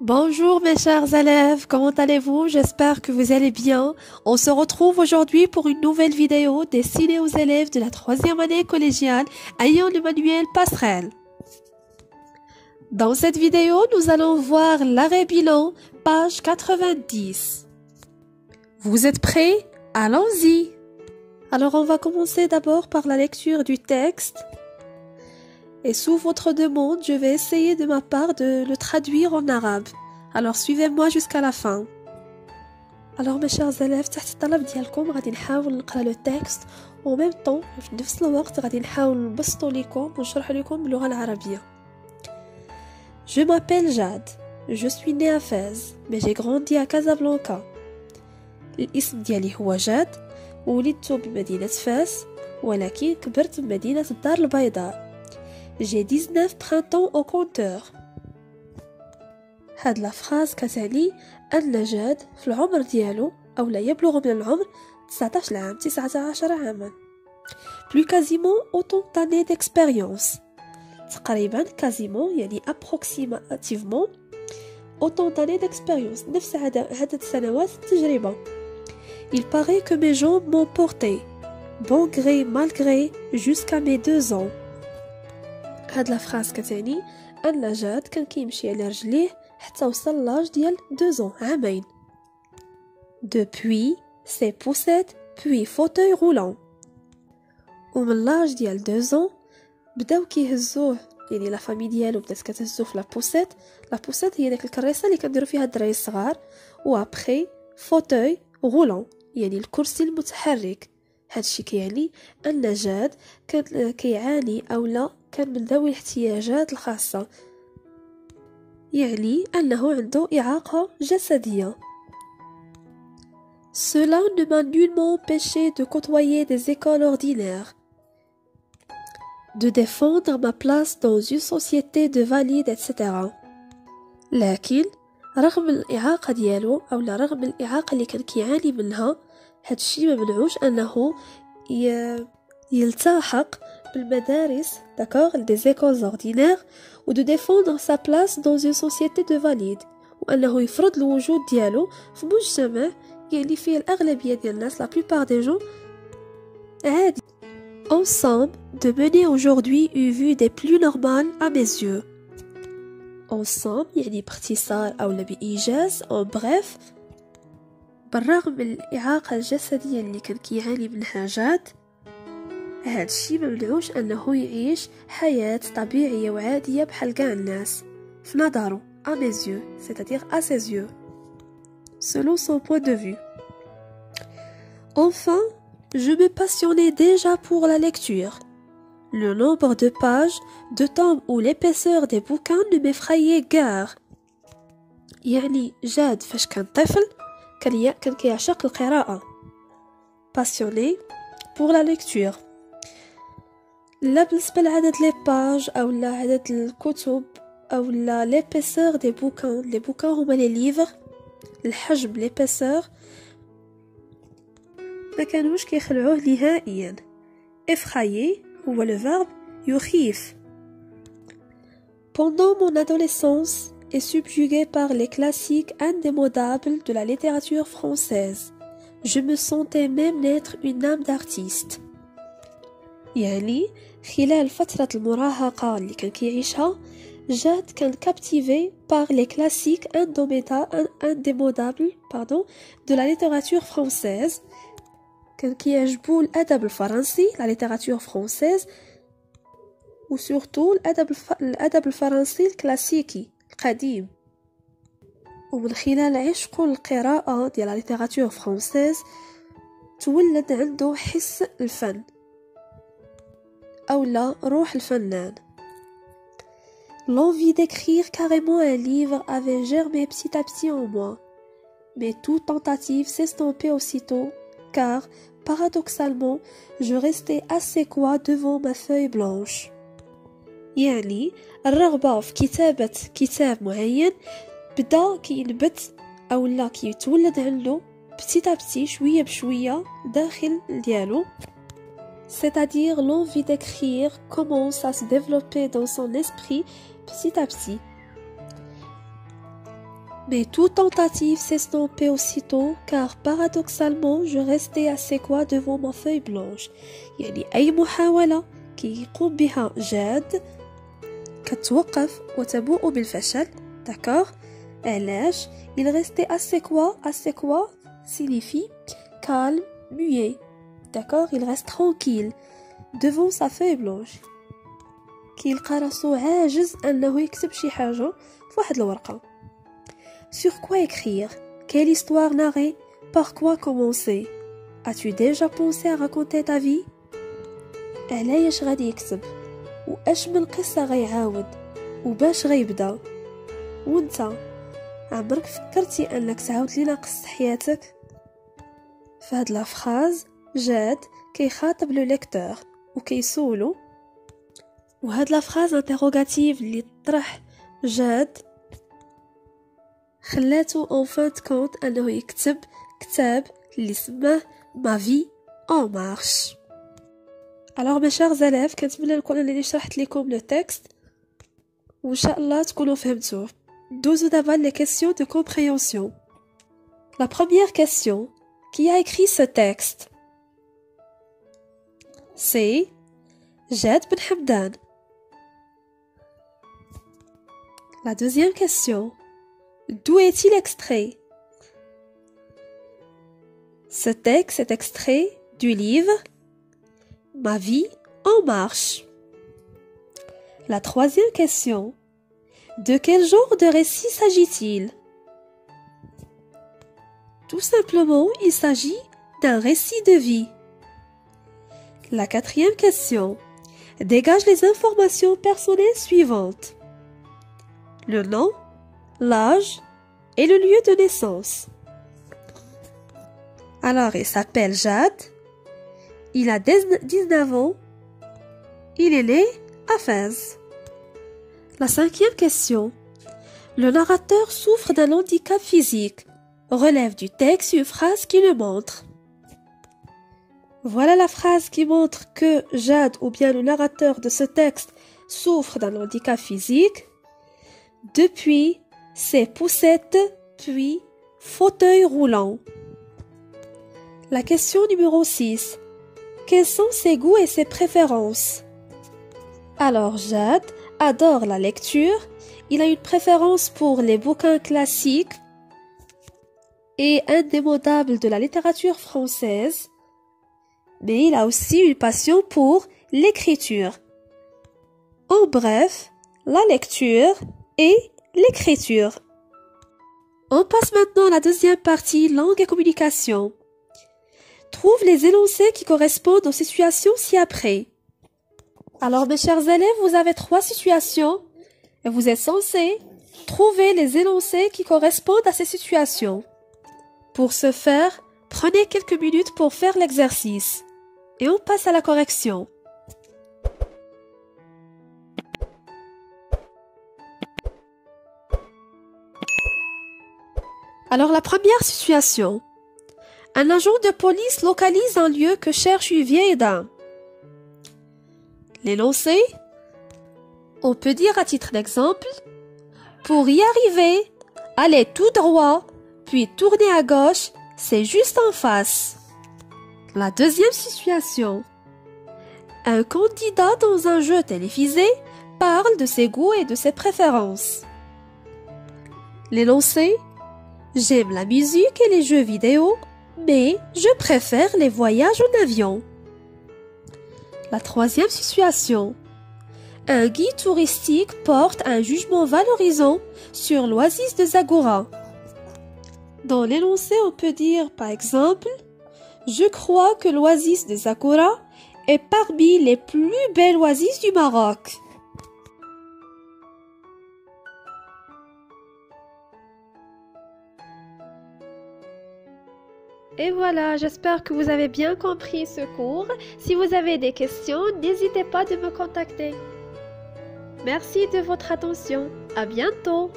Bonjour mes chers élèves, comment allez-vous? J'espère que vous allez bien. On se retrouve aujourd'hui pour une nouvelle vidéo destinée aux élèves de la troisième année collégiale ayant le manuel passerelle. Dans cette vidéo, nous allons voir l'arrêt bilan, page 90. Vous êtes prêts? Allons-y Alors on va commencer d'abord par la lecture du texte. Et sous votre demande, je vais essayer de ma part de le traduire en arabe. Alors suivez-moi jusqu'à la fin. Alors mes chers élèves تحت الطلب ديالكم غادي نحاول نقرا لو تكست و ميم طون في نفس الوقت غادي نحاول نبسطو ليكم ونشرح لكم باللغة العربية. Je m'appelle Jade. Je suis née à Fès, mais j'ai grandi à Casablanca. الاسم ديالي هو جاد ولدت بمدينة فاس ولكن كبرت بمدينة الدار البيضاء J'ai 19 printemps au compteur. هاد لا فراز كتعني أن جاد في العمر ديالو أو لا يبلغ من العمر 19 عام 19 عاما plus quasiment autant d'années d'expérience تقريبا quasiment يعني approximativement autant d'années d'expérience نفس عدد سنوات التجربة Il paraît que mes jambes m'ont porté bon gré malgré jusqu'à mes deux ans هاد لا فراس كتعني أن جاد كان كيمشي على رجليه حتى وصل لاج ديال دوزون عامين. Depuis ses poussettes puis fauteuil roulant. ومن لاج ديال دوزون بداو كيهزوه يعني لا فامي ديالو بدات كتهزو في لا بوسيت لا بوسيت هي داك الكريسة اللي كنديرو فيها الدراري الصغار. و ابخي فوتوي غولون يعني الكرسي المتحرك. هادشي كيعني أن جاد كان كيعاني أو لا كان من ذوي الاحتياجات الخاصة يعني أنه عنده إعاقة جسدية Cela ne m'a nullement empêché de côtoyer des écoles ordinaires, de défendre ma place dans une société de valides, etc. لكن رغم الإعاقة ديالو أو رغم الإعاقة اللي كان كيعاني منها هادشي ما منعوش أنه يلتحق بالمدارس d'accord des écoles ordinaires ou de défendre sa place dans une société de valides وأنه يفرض الوجود ديالو في مجتمع يعني فيه الأغلبية ديال الناس la plupart des gens عادي ensemble de mener aujourd'hui une vue des plus normales à mes yeux ensemble يعني باختصار أو بإيجاز en bref بالرغم من الإعاقة الجسدية اللي كان كيعاني منها جاد هاد الشي ممنعوش انه يعيش حياة طبيعية وعادية بحال قاع الناس في نظره à mes yeux c'est-à-dire à ses yeux selon son point de vue enfin je me passionnais déjà pour la lecture le nombre de pages de tomes ou l'épaisseur des bouquins ne m'effrayait guère يعني جاد فاش كان طفل كان كان كيعشق القراءة passionné pour la lecture لا بالنسبة لعدد لي باج أو لا عدد الكتب أو لا ليبيسور دي بوكان لي بوكان هما لي ليفر الحجم ليبيسور ما كانوش كيخلعوه نهائيا افخايي هو لو فيرب يخيف Pendant mon adolescence et subjugué par les classiques indémodables de la littérature française, je me sentais même naître une âme d'artiste. يعني خلال فترة المراهقة اللي كان كيعيشها جات كان كابتيفي باغ لي كلاسيك انديمودابل باردون دو لا ليتراتور فرونسيز كان كيعجبو الأدب الفرنسي لا ليتراتور فرونسيز وسورتو الأدب الف... الأدب الفرنسي الكلاسيكي القديم. ومن خلال عشقه للقراءة ديال لا ليتراتور فرونسيز تولد عنده حس الفن. أو لا روح الفنان L'envie d'écrire carrément un livre avait germé petit à petit en moi, mais toute tentative s'estompait aussitôt, car, paradoxalement, je restais assez quoi devant ma feuille blanche. يعني الرغبة في كتابة كتاب معين بدا كينبت أو لا كيتولد عنده petit à petit شوية بشوية داخل ديالو c'est-à-dire l'envie d'écrire commence à se développer dans son esprit petit à petit. Mais toute tentative s'estompait aussitôt car paradoxalement je restais assez quoi devant ma feuille blanche يعني أي محاولة كي يقوم بها جاد كتوقف وتبوء بالفشل d'accord علاش il restait assez quoi assez quoi signifie calme muet d'accord il reste tranquille devant sa feuille blanche كيلقى راسو عاجز انه يكتب شي حاجة في واحد الورقه Sur quoi écrire Quelle histoire narrer Par quoi commencer As-tu déjà pensé à raconter ta vie علاش غادي يكتب واش من قصة غيعاود وباش غيبدا وانت عمرك فكرتي انك تعاود لينا قصة حياتك فهاد لا فراز جاد كيخاطب لو ليكتور وكيسولو. وهاد لا فراز انتروغاتيف اللي طرح جاد خلاتو اون كونت انه يكتب كتاب اللي سماه ما في اون مارش الوغ مي شيرز élèves كنتمنى نكون انني شرحت لكم لو تكست وان شاء الله تكونوا فهمتوه دوزو دابا لي كيسيون دو كومبريهنسيون La première question Qui a écrit ce texte? Jed Ben Hamdan. La deuxième question D'où est-il extrait? Ce texte est extrait du livre Ma vie en marche. La troisième question. De quel genre de récit s'agit-il? Tout simplement, il s'agit d'un récit de vie. La quatrième question. Dégage les informations personnelles suivantes. Le nom, l'âge et le lieu de naissance. Alors, il s'appelle Jade. Il a 19 ans. Il est né à Fès. La cinquième question. Le narrateur souffre d'un handicap physique. Relève du texte une phrase qui le montre. Voilà la phrase qui montre que Jade ou bien le narrateur de ce texte souffre d'un handicap physique. Depuis ses poussettes, puis fauteuil roulant. La question numéro 6. Quels sont ses goûts et ses préférences? Alors Jade adore la lecture, il a une préférence pour les bouquins classiques et indémodables de la littérature française, mais il a aussi une passion pour l'écriture. En bref, la lecture et l'écriture. On passe maintenant à la deuxième partie, langue et communication. Trouve les énoncés qui correspondent aux situations ci-après. Alors, mes chers élèves, vous avez trois situations et vous êtes censés trouver les énoncés qui correspondent à ces situations. Pour ce faire, prenez quelques minutes pour faire l'exercice et on passe à la correction. Alors la première situation. Un agent de police localise un lieu que cherche une vieille dame. L'énoncé On peut dire à titre d'exemple Pour y arriver, allez tout droit, puis tournez à gauche, c'est juste en face. La deuxième situation. Un candidat dans un jeu télévisé parle de ses goûts et de ses préférences. L'énoncé J'aime la musique et les jeux vidéo, mais je préfère les voyages en avion. La troisième situation. Un guide touristique porte un jugement valorisant sur l'oasis de Zagora. Dans l'énoncé, on peut dire par exemple Je crois que l'oasis de Zagora est parmi les plus belles oasis du Maroc. Et voilà, j'espère que vous avez bien compris ce cours. Si vous avez des questions, n'hésitez pas de me contacter. Merci de votre attention. À bientôt.